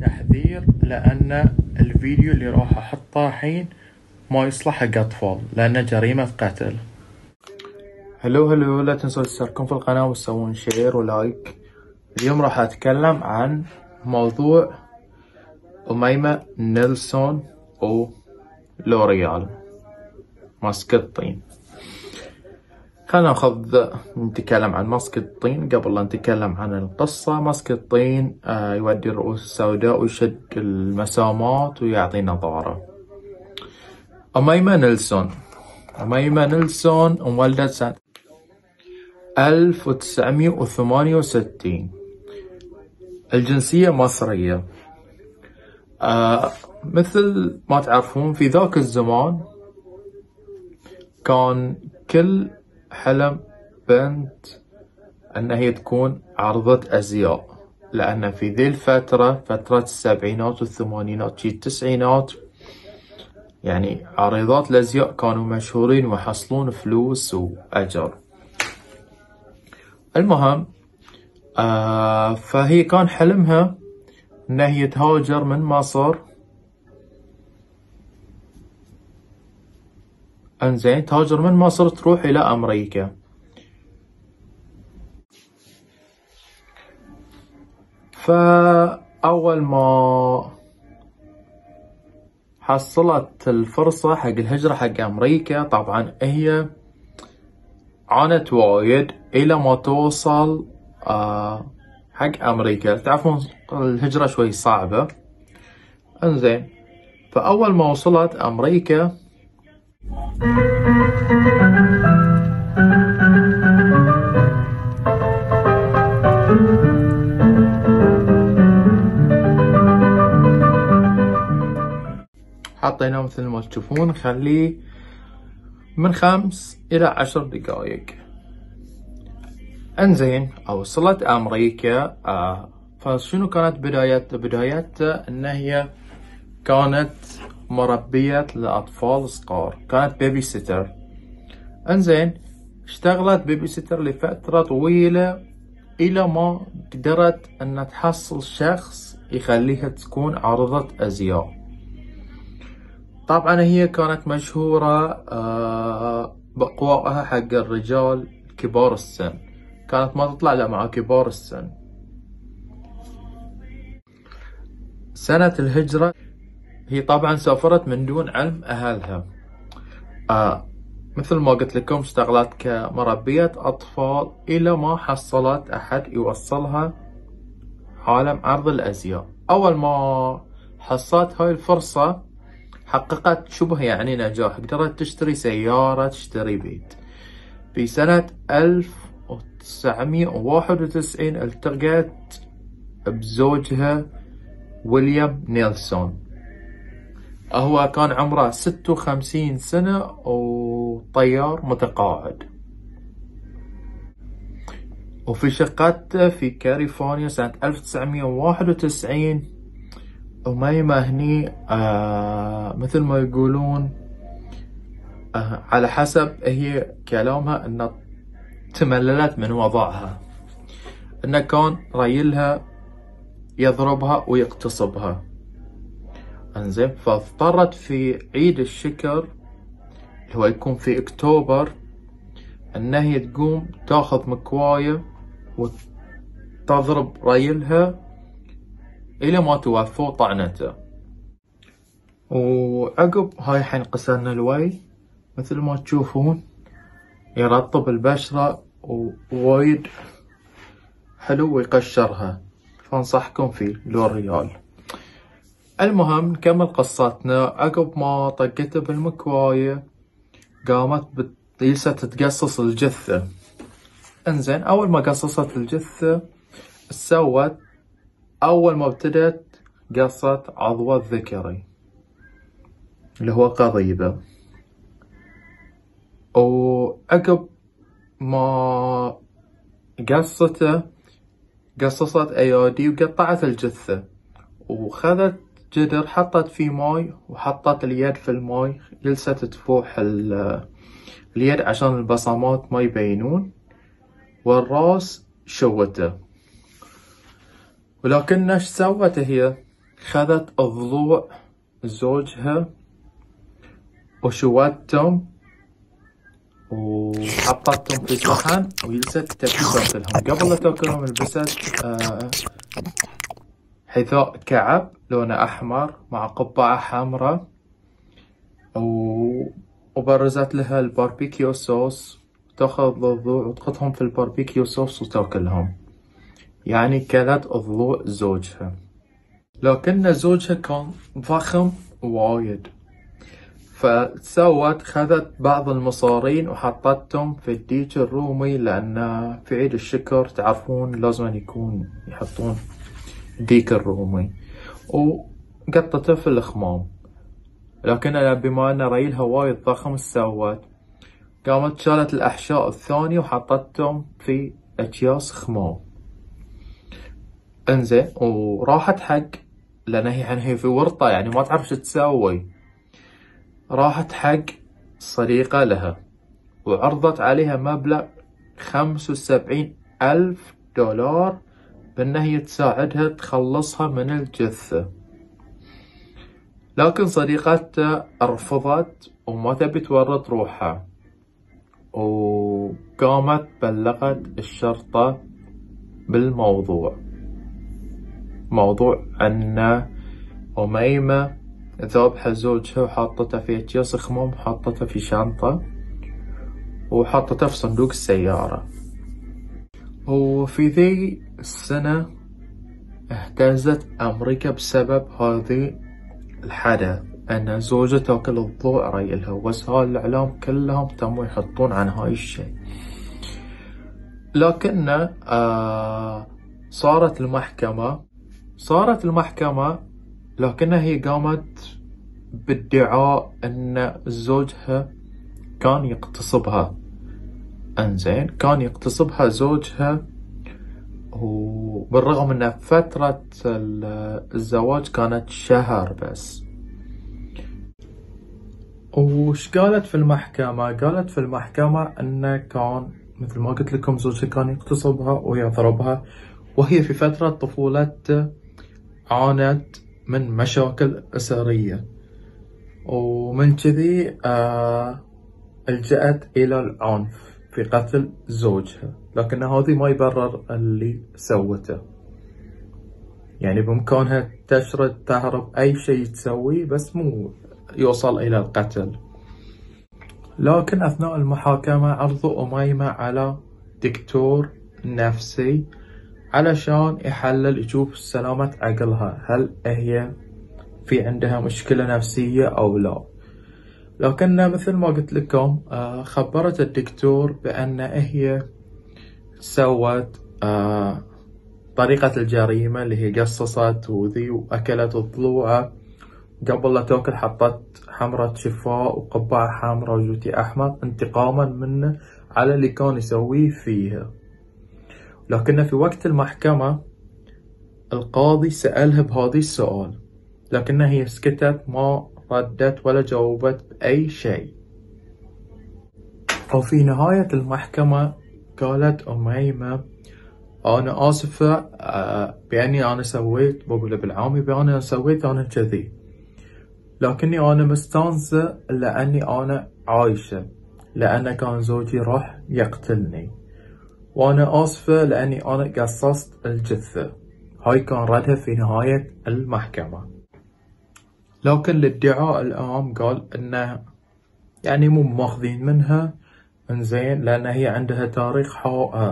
تحذير لأن الفيديو اللي راح أحطه الحين ما يصلح حق أطفال لأنه جريمة قتل. hello hello لا تنسوا تشتركون في القناة وتسوون share و like. اليوم راح أتكلم عن موضوع أميمة نيلسون ولوريال mask الطين. خلينا ناخذ نتكلم عن ماسك الطين قبل لا نتكلم عن القصة. ماسك الطين آه يودي الرؤوس السوداء ويشد المسامات ويعطي نضارة. أميمة نيلسون. أميمة نيلسون انولدت سنة ألف وتسعمية وثمانية وستين. الجنسية مصرية. آه مثل ما تعرفون في ذاك الزمان كان كل حلم بنت أن هي تكون عرضة أزياء لأن في ذي الفترة فترة السبعينات والثمانينات في التسعينات يعني عارضات الأزياء كانوا مشهورين ويحصلون فلوس وأجر. المهم آه فهي كان حلمها أن هي تهاجر من مصر. أنزين تهاجر من مصر تروح إلى أمريكا. فأول ما حصلت الفرصة حق الهجرة حق أمريكا طبعا هي عانت وايد إلى ما توصل آه حق أمريكا. تعرفون الهجرة شوي صعبة؟ أنزين فأول ما وصلت أمريكا حطيناه مثل ما تشوفون نخليه من خمس إلى عشر دقايق انزين وصلت أمريكا آه فشنو كانت بداية بدايتها إن هي كانت مربية لأطفال صغار. كانت babysitter انزين اشتغلت babysitter لفترة طويلة إلى ما قدرت أن تحصل شخص يخليها تكون عارضة أزياء. طبعا هي كانت مشهورة آه، بقوائها حق الرجال كبار السن. كانت ما تطلع إلا مع كبار السن. سنة الهجرة هي طبعا سافرت من دون علم أهلها. آه مثل ما قلت لكم اشتغلت كمربية أطفال إلى ما حصلت أحد يوصلها عالم عرض الأزياء. أول ما حصلت هاي الفرصة حققت شبه يعني نجاح. قدرت تشتري سيارة تشتري بيت. في سنة ألف وتسعمية وواحد وتسعين التقت بزوجها ويليام نيلسون. هو كان عمره ستة وخمسين سنة وطيار متقاعد. وفي شقته في كاليفورنيا سنة ألف تسعمية وواحد وتسعين أميمة هني آه مثل ما يقولون آه على حسب هي كلامها أن تمللت من وضعها. أنه كان ريلها يضربها ويغتصبها انزين. فاضطرت في عيد الشكر اللي هو يكون في أكتوبر ان هي تقوم تاخذ مكواية وتضرب ريلها إلى ما توفى طعنته. وعقب هاي الحين قصرنا الوي مثل ما تشوفون يرطب البشرة ووايد حلو ويقشرها. فأنصحكم فيه لوريال المهم نكمل قصتنا. عقب ما طقته بالمكواية قامت بتيسة تتقصص الجثة. انزين أول ما قصصت الجثة سوت أول ما ابتدت قصت عضو الذكري اللي هو قضيبة. وعقب ما قصته قصصت أيادي وقطعت الجثة. وخذت جدر حطت فيه ماي وحطت اليد في الماي جلست تفوح اليد عشان البصمات ما يبينون والراس شوته. ولكن إيش سوت هي؟ خذت ضلوع زوجها وشوتهم وحطتهم في صحن وجلست تاكلهم قبل لا تاكلهم لبست آه حذاء كعب لونه أحمر مع قبعة حمراء. وبرزت لها ال barbecue sauce. تاخذ الضلوع وتحطهم في ال barbecue sauce وتاكلهم يعني كلت ضلوع زوجها. لكن زوجها كان ضخم وايد. فسوت خذت بعض المصارين وحطتهم في الديك الرومي لأن في عيد الشكر تعرفون لازم يكون يحطون ديك الرومي. وقطته في الخمام لكن أنا بما أن ريلها وايد ضخم سوت قامت شالت الأحشاء الثانية وحطتهم في أكياس خمام. إنزين وراحت حق لأن هي يعني هي في ورطة يعني ما تعرف شو تسوي راحت حق صديقة لها وعرضت عليها مبلغ خمسة وسبعين ألف دولار بأن هي تساعدها تخلصها من الجثة. لكن صديقتها رفضت وما تبي تورط روحها. وقامت بلغت الشرطة بالموضوع. موضوع أن أميمة ذابحة زوجها وحاطته في أكياس خموم وحاطته في شنطة وحاطته في صندوق السيارة. وفي ذي السنة اهتزت أمريكا بسبب هذه الحدث أن زوجة تاكل الضوء ريلها وسائل الإعلام كلهم تموا يحطون عن هاي الشيء. لكن آه صارت المحكمة صارت المحكمة لكنها هي قامت بادعاء أن زوجها كان يغتصبها إنزين كان يغتصبها زوجها وبالرغم ان فترة الزواج كانت شهر بس. وش قالت في المحكمة؟ قالت في المحكمة إنه كان مثل ما قلت لكم زوجها كان يغتصبها ويضربها وهي في فترة طفولتها عانت من مشاكل أسرية. ومن كذي آه الجأت إلى العنف. في قتل زوجها لكن هذه ما يبرر اللي سوته. يعني بإمكانها تشرد تهرب أي شيء تسويه بس مو يوصل إلى القتل. لكن أثناء المحاكمة عرضوا أميمة على دكتور نفسي علشان يحلل يشوف سلامة عقلها هل هي في عندها مشكلة نفسية أو لا. لكن مثل ما قلت لكم آه، خبرت الدكتور بأن هي سوت آه، طريقة الجريمة اللي هي قصصت وذي وأكلت الضلوع قبل لا تاكل حطت حمرة شفاء وقبعة حمراء وجوتي أحمر انتقاما منه على اللي كان يسويه فيها. لكن في وقت المحكمة القاضي سألها بهذا السؤال. لكنها هي سكتت ما ردت ولا جاوبت بأي شيء. وفي نهاية المحكمة قالت أميمة أنا آسفة آه، بأني أنا سويت بقول بالعامي بأني سويت أنا كذي لكني أنا مستانسة لأني أنا عايشة لأن كان زوجي راح يقتلني. وأنا آسفة لأني أنا قصصت الجثة. هاي كان ردها في نهاية المحكمة. لكن الادعاء العام قال إنه يعني مو ماخذين منها. انزين لأن هي عندها تاريخ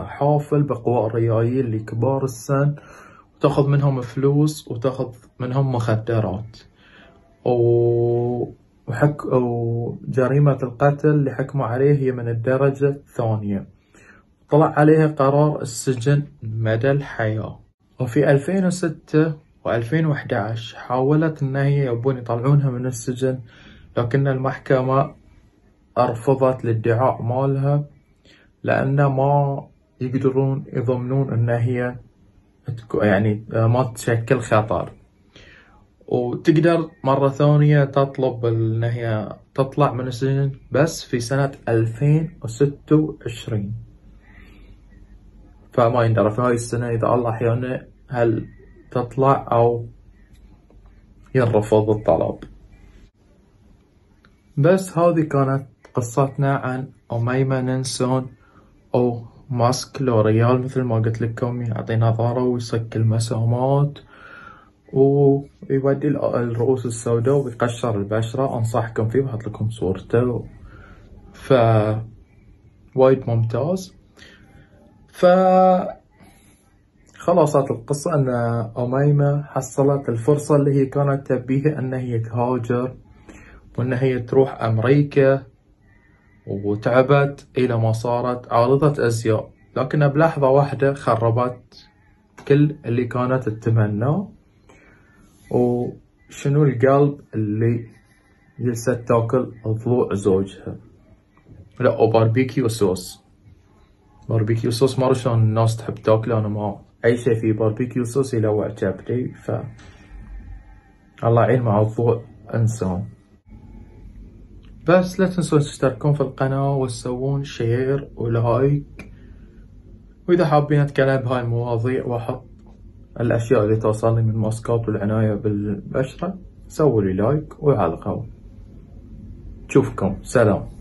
حافل بقوى الريايل لكبار السن وتأخذ منهم فلوس وتأخذ منهم مخدرات. وحك... وجريمة القتل اللي حكموا عليه هي من الدرجة الثانية. طلع عليها قرار السجن مدى الحياة. وفي 2006 و2011 حاولت ان هي يبون يطلعونها من السجن لكن المحكمة رفضت الادعاء مالها لأن ما يقدرون يضمنون ان هي يعني ما تشكل خطر. وتقدر مرة ثانية تطلب ان هي تطلع من السجن بس في سنة 2026 فما يندرى في هاي السنة إذا الله أحيانا هل تطلع أو ينرفض الطلب. بس هذه كانت قصتنا عن أميمة ننسون أو ماسك لوريال مثل ما قلت لكم يعطي نظارة ويصك المسامات ويودي الرؤوس السوداء ويقشر البشرة. أنصحكم فيه بحط لكم صورته. ف وايد ممتاز. ف خلاصة القصة أن أميمة حصلت الفرصة اللي هي كانت تبيها أن هي تهاجر وأن هي تروح أمريكا وتعبت إلى ما صارت عارضة أزياء. لكنها بلحظة واحدة خربت كل اللي كانت تتمناه. وشنو القلب اللي جلست تاكل ضلوع زوجها؟ لا وباربيكيو صوص barbecue sauce ما شلون الناس تحب تاكله أنا ما أي شيء فيه barbecue sauce يلوع كبدي ف الله يعين مع الضوء انسان بس لا تنسون تشتركون في القناة وتسوون share و like وإذا حابين أتكلم بهاي المواضيع وأحط الأشياء اللي توصلني من ماسكات والعناية بالبشرة سووا لي like وعلقوا تشوفكم سلام.